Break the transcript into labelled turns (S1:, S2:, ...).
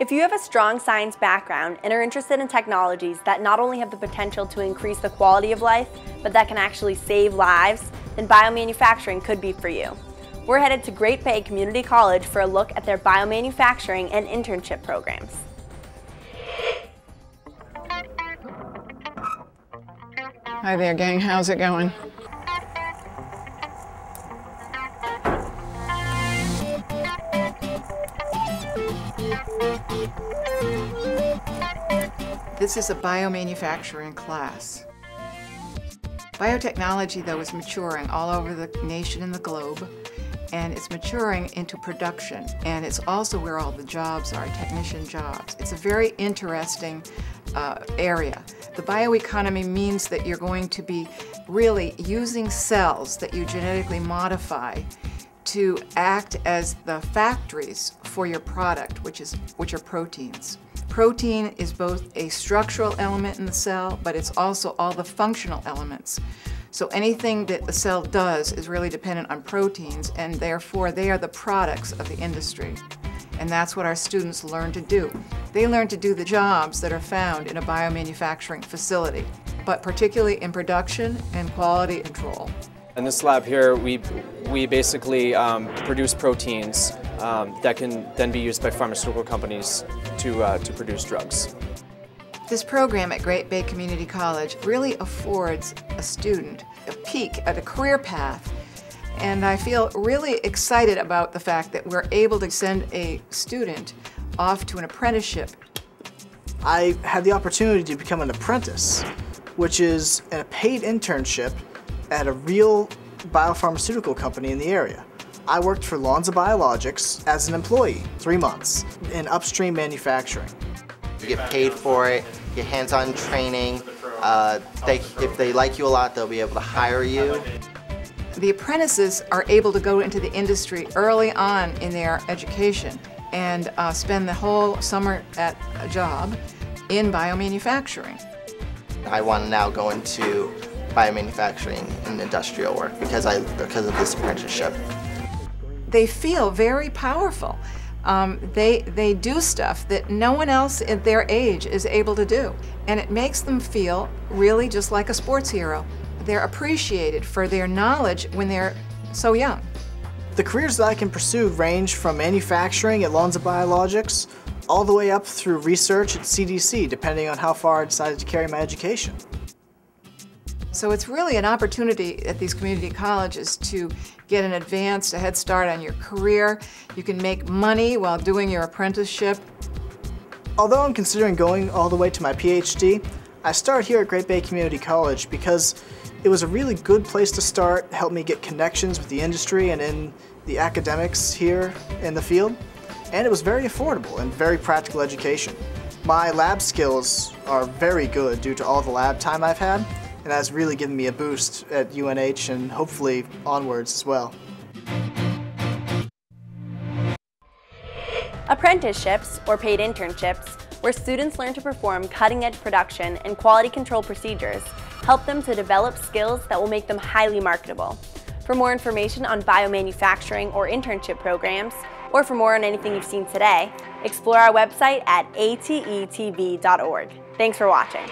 S1: If you have a strong science background and are interested in technologies that not only have the potential to increase the quality of life, but that can actually save lives, then biomanufacturing could be for you. We're headed to Great Bay Community College for a look at their biomanufacturing and internship programs.
S2: Hi there, gang. How's it going? This is a biomanufacturing class. Biotechnology, though, is maturing all over the nation and the globe, and it's maturing into production, and it's also where all the jobs are, technician jobs. It's a very interesting uh, area. The bioeconomy means that you're going to be really using cells that you genetically modify to act as the factories for your product, which, is, which are proteins. Protein is both a structural element in the cell, but it's also all the functional elements. So anything that the cell does is really dependent on proteins, and therefore they are the products of the industry. And that's what our students learn to do. They learn to do the jobs that are found in a biomanufacturing facility, but particularly in production and quality control.
S3: In this lab here, we, we basically um, produce proteins um, that can then be used by pharmaceutical companies to, uh, to produce drugs.
S2: This program at Great Bay Community College really affords a student a peek at a career path and I feel really excited about the fact that we're able to send a student off to an apprenticeship.
S4: I had the opportunity to become an apprentice, which is a paid internship at a real biopharmaceutical company in the area. I worked for Lonza Biologics as an employee, three months, in upstream manufacturing.
S5: You get paid for it, you get hands-on training. Uh, they, if they like you a lot, they'll be able to hire you.
S2: The apprentices are able to go into the industry early on in their education and uh, spend the whole summer at a job in biomanufacturing.
S5: I want to now go into biomanufacturing and industrial work because, I, because of this apprenticeship.
S2: They feel very powerful. Um, they, they do stuff that no one else at their age is able to do. And it makes them feel really just like a sports hero. They're appreciated for their knowledge when they're so young.
S4: The careers that I can pursue range from manufacturing at Lonza Biologics all the way up through research at CDC, depending on how far I decided to carry my education.
S2: So it's really an opportunity at these community colleges to get an advanced, a head start on your career. You can make money while doing your apprenticeship.
S4: Although I'm considering going all the way to my PhD, I started here at Great Bay Community College because it was a really good place to start, helped me get connections with the industry and in the academics here in the field, and it was very affordable and very practical education. My lab skills are very good due to all the lab time I've had, and that's really given me a boost at UNH and hopefully onwards as well.
S1: Apprenticeships, or paid internships, where students learn to perform cutting-edge production and quality control procedures, help them to develop skills that will make them highly marketable. For more information on biomanufacturing or internship programs, or for more on anything you've seen today, explore our website at atetv.org. Thanks for watching.